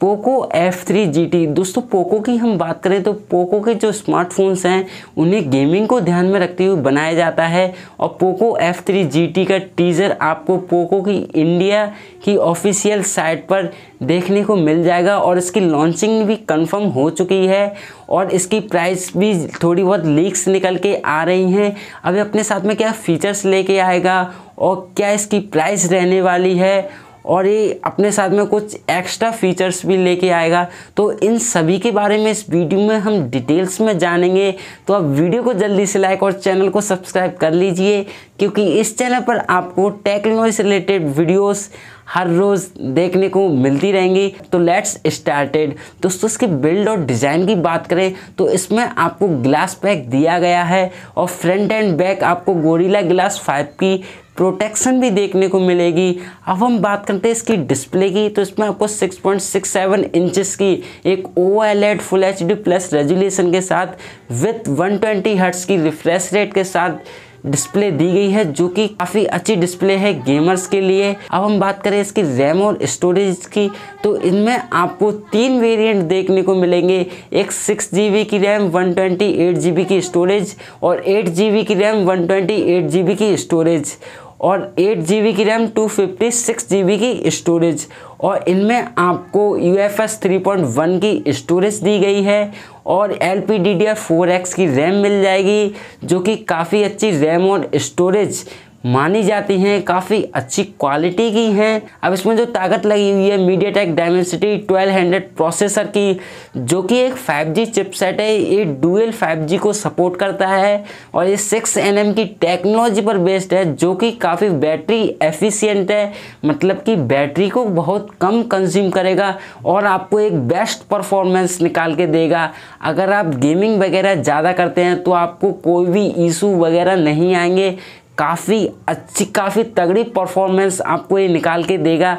Poco F3 GT दोस्तों Poco की हम बात करें तो पोको के जो स्मार्टफोन्स हैं, उन्हें गेमिंग को ध्यान में रखते हुए बनाया जाता है। और पोको F3 GT का टीज़र आपको पोको की इंडिया की ऑफिशियल साइट पर देखने को मिल जाएगा। और इसकी लॉन्चिंग भी कंफर्म हो चुकी है। और इसकी प्राइस भी थोड़ी बहुत लीक्स निकल के आ रही हैं। अभी अपने साथ में क्या फीचर्स लेके आएगा और क्या इसकी प्राइस रहने वाली है? और ये अपने साथ में कुछ एक्स्ट्रा फीचर्स भी लेके आएगा। तो इन सभी के बारे में इस वीडियो में हम डिटेल्स में जानेंगे। तो आप वीडियो को जल्दी से लाइक और चैनल को सब्सक्राइब कर लीजिए, क्योंकि इस चैनल पर आपको टेक्नोलॉजी से रिलेटेड वीडियोस हर रोज़ देखने को मिलती रहेंगी। तो लेट्स स्टार्टेड दोस्तों, इसके बिल्ड और डिज़ाइन की बात करें तो इसमें आपको ग्लास पैक दिया गया है और फ्रंट एंड बैक आपको गोरिल्ला ग्लास फाइव की प्रोटेक्शन भी देखने को मिलेगी। अब हम बात करते हैं इसकी डिस्प्ले की तो इसमें आपको 6.67 इंचेस की एक OLED full H D plus resolution के साथ विथ 120 ट्वेंटी हर्ट्स की रिफ्रेश रेट के साथ डिस्प्ले दी गई है, जो कि काफ़ी अच्छी डिस्प्ले है गेमर्स के लिए। अब हम बात करें इसकी रैम और स्टोरेज की तो इनमें आपको तीन वेरिएंट देखने को मिलेंगे। एक सिक्स जी की रैम वन ट्वेंटी एट की स्टोरेज और एट जी की रैम वन ट्वेंटी एट की स्टोरेज और एट जी की RAM two fifty six G की स्टोरेज और इनमें आपको U F S three point one की स्टोरेज दी गई है और L P D D R four X की रैम मिल जाएगी, जो कि काफ़ी अच्छी रैम और स्टोरेज मानी जाती हैं, काफ़ी अच्छी क्वालिटी की हैं। अब इसमें जो ताकत लगी हुई है मीडिया टेक डायमेंसिटी 1200 प्रोसेसर की, जो कि एक 5G चिपसेट है, ये डुअल 5G को सपोर्ट करता है और ये 6 nm की टेक्नोलॉजी पर बेस्ड है, जो कि काफ़ी बैटरी एफिशिएंट है मतलब कि बैटरी को बहुत कम कंज्यूम करेगा और आपको एक बेस्ट परफॉर्मेंस निकाल के देगा। अगर आप गेमिंग वगैरह ज़्यादा करते हैं तो आपको कोई भी इशू वगैरह नहीं आएँगे। काफ़ी अच्छी, काफ़ी तगड़ी परफॉर्मेंस आपको ये निकाल के देगा।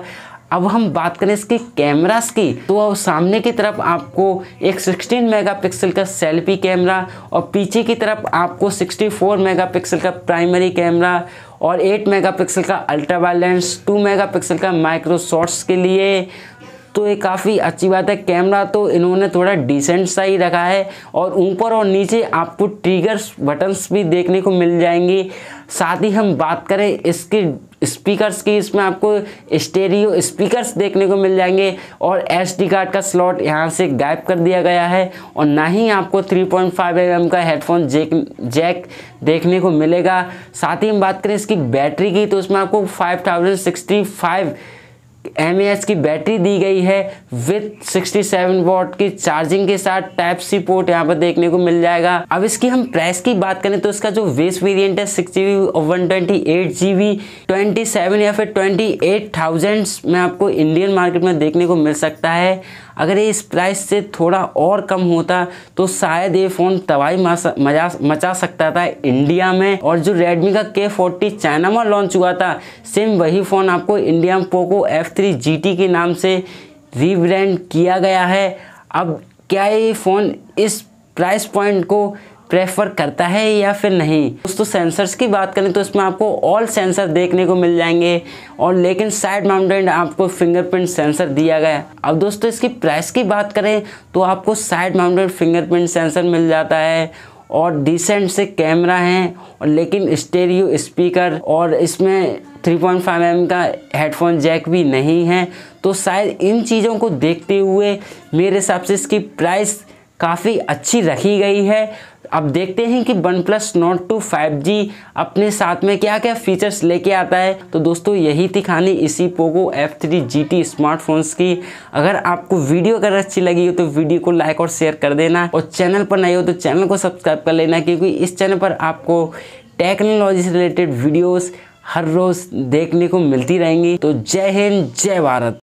अब हम बात करें इसकी कैमरास की तो सामने की तरफ़ आपको एक 16 मेगापिक्सल का सेल्फी कैमरा और पीछे की तरफ़ आपको 64 मेगापिक्सल का प्राइमरी कैमरा और 8 मेगापिक्सल का अल्ट्रा वाइड लेंस 2 मेगापिक्सल का माइक्रो शॉट्स के लिए। तो ये काफ़ी अच्छी बात है कैमरा तो इन्होंने थोड़ा डिसेंट सा ही रखा है और ऊपर और नीचे आपको ट्रिगर्स बटन्स भी देखने को मिल जाएँगे। साथ ही हम बात करें इसकी स्पीकर्स की, इसमें आपको स्टेरियो स्पीकर्स देखने को मिल जाएँगे और एस डी कार्ड का स्लॉट यहाँ से गायब कर दिया गया है और ना ही आपको 3.5 पॉइंट mm का हेडफोन जैक जैक देखने को मिलेगा। साथ ही हम बात करें इसकी बैटरी की तो उसमें आपको 5065 एम की बैटरी दी गई है विथ 67 वॉट की चार्जिंग के साथ टाइप सी पोर्ट यहाँ पर देखने को मिल जाएगा। अब इसकी हम प्राइस की बात करें तो इसका जो वेस्ट वेरिएंट है six G B one twenty eight G B twenty seven या फिर ट्वेंटी एट थाउज़ेंड में आपको इंडियन मार्केट में देखने को मिल सकता है। अगर ये इस प्राइस से थोड़ा और कम होता तो शायद ये फ़ोन तबाही मचा सकता था इंडिया में। और जो रेडमी का के फोर्टी चाइना में लॉन्च हुआ था सेम वही फ़ोन आपको इंडिया में पोको एफ़ थ्री जी के नाम से रीब्रांड किया गया है। अब क्या ये फ़ोन इस प्राइस पॉइंट को प्रेफर करता है या फिर नहीं? दोस्तों सेंसर्स की बात करें तो इसमें आपको ऑल सेंसर देखने को मिल जाएँगे और लेकिन साइड माउंटेड आपको फिंगरप्रिंट सेंसर दिया गया। अब दोस्तों, इसकी प्राइस की बात करें तो आपको साइड माउंटेड फिंगरप्रिंट सेंसर मिल जाता है और डिसेंट से कैमरा हैं और लेकिन स्टेरियो स्पीकर और इसमें 3.5 पॉइंट mm का हेडफोन जैक भी नहीं है। तो शायद इन चीज़ों को देखते हुए मेरे हिसाब से इसकी प्राइस काफ़ी अच्छी रखी गई है। अब देखते हैं कि OnePlus note two five G अपने साथ में क्या क्या फीचर्स लेके आता है। तो दोस्तों, यही थी कहानी इसी Poco F three G T smartphones की। अगर आपको वीडियो अगर अच्छी लगी हो तो वीडियो को लाइक और शेयर कर देना। और चैनल पर नए हो तो चैनल को सब्सक्राइब कर लेना, क्योंकि इस चैनल पर आपको टेक्नोलॉजी से रिलेटेड वीडियोज़ हर रोज़ देखने को मिलती रहेंगी। तो जय हिंद जय भारत।